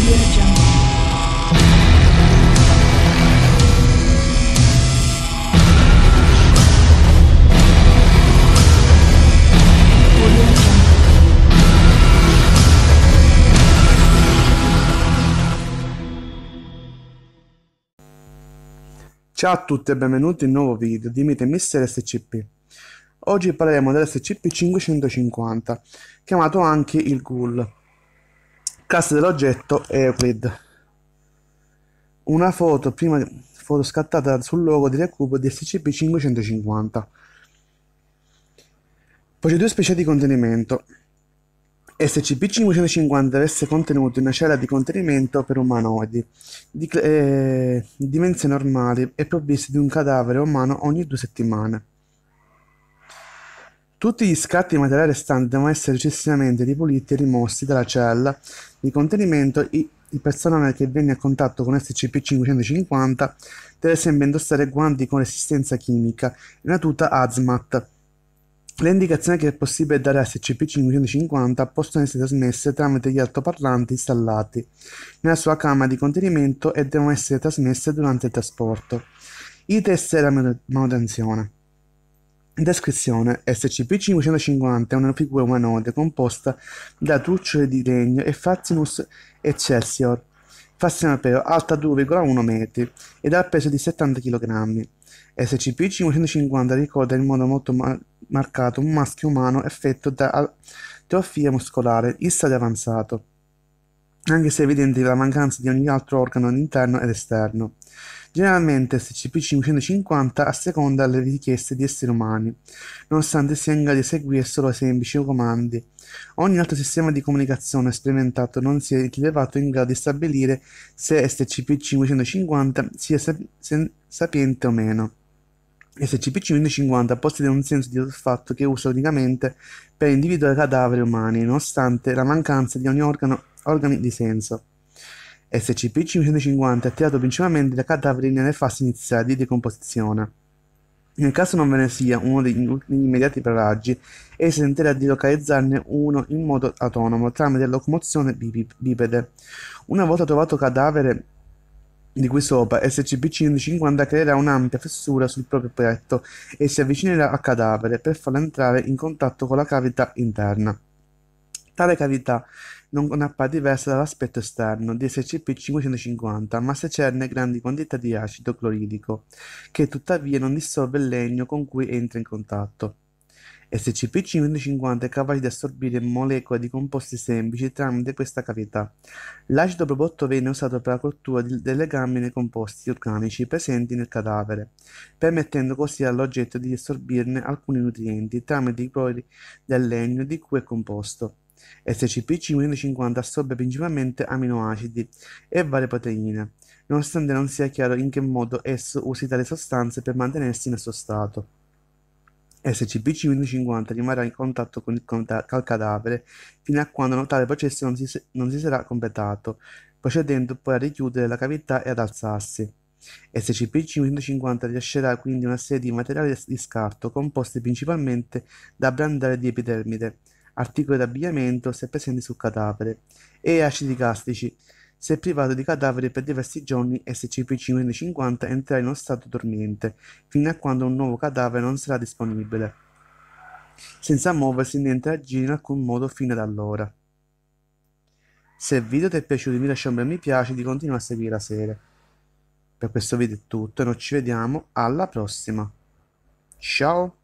Audio Jungle. Ciao a tutti e benvenuti in un nuovo video di Mite Mister SCP. Oggi parleremo dell'SCP-550, chiamato anche il Ghoul. Classe dell'oggetto Euclid. Una foto, prima foto scattata sul logo di recupero di SCP-550. Procedure speciali di contenimento. SCP-550 deve essere contenuto in una cella di contenimento per umanoidi di eh, dimensioni normali e provvisto di un cadavere umano ogni due settimane. Tutti gli scatti di materiale restanti devono essere successivamente ripuliti e rimossi dalla cella di contenimento. Il personale che viene a contatto con SCP-550 deve sempre indossare guanti con resistenza chimica e una tuta hazmat le indicazioni che è possibile dare a SCP-550 possono essere trasmesse tramite gli altoparlanti installati nella sua camera di contenimento e devono essere trasmesse durante il trasporto. I test della manutenzione. Descrizione: SCP-550 è una figura umanoide composta da truccioli di legno e Facinus Excelsior, fascino europeo, alta 2,1 metri ed ha peso di 70 kg. SCP-550 ricorda in modo molto marcato un maschio umano effetto da atrofia muscolare in stadio avanzato, anche se è evidente la mancanza di ogni altro organo interno ed esterno. Generalmente SCP-550 asseconda le richieste di esseri umani, nonostante sia in grado di eseguire solo semplici comandi. Ogni altro sistema di comunicazione sperimentato non si è rilevato in grado di stabilire se SCP-550 sia sapiente o meno. SCP-550 possiede un senso di olfatto che usa unicamente per individuare cadaveri umani, nonostante la mancanza di ogni organo, organi di senso. SCP-550 è attirato principalmente da cadaveri nelle fasi iniziali di decomposizione. Nel caso non ve ne sia uno degli immediati paraggi, esso tenterà di localizzarne uno in modo autonomo tramite locomozione bipede. Una volta trovato cadavere di qui sopra, SCP-550 creerà un'ampia fessura sul proprio petto e si avvicinerà al cadavere per farlo entrare in contatto con la cavità interna. Tale cavità non appare diversa dall'aspetto esterno di SCP-550, ma secerne grandi quantità di acido cloridico, che tuttavia non dissolve il legno con cui entra in contatto. SCP-550 è capace di assorbire molecole di composti semplici tramite questa cavità. L'acido prodotto viene usato per la cottura delle gambe nei composti organici presenti nel cadavere, permettendo così all'oggetto di assorbirne alcuni nutrienti tramite i pori del legno di cui è composto. SCP-550 assorbe principalmente aminoacidi e varie proteine, nonostante non sia chiaro in che modo esso usi tali sostanze per mantenersi nel suo stato. SCP-550 rimarrà in contatto con il, con il cadavere fino a quando tale processo non si, non si sarà completato, procedendo poi a richiudere la cavità e ad alzarsi. SCP-550 rilascerà quindi una serie di materiali di scarto composti principalmente da brandare di epidermide, articoli d'abbigliamento se presenti sul cadavere, e acidi gastrici, se privato di cadaveri per diversi giorni, SCP-550 entrerà in uno stato dormiente, fino a quando un nuovo cadavere non sarà disponibile, senza muoversi né interagire in alcun modo fino ad allora. Se il video ti è piaciuto mi lascia un bel mi piace e di continuare a seguire la serie. Per questo video è tutto e noi ci vediamo alla prossima. Ciao!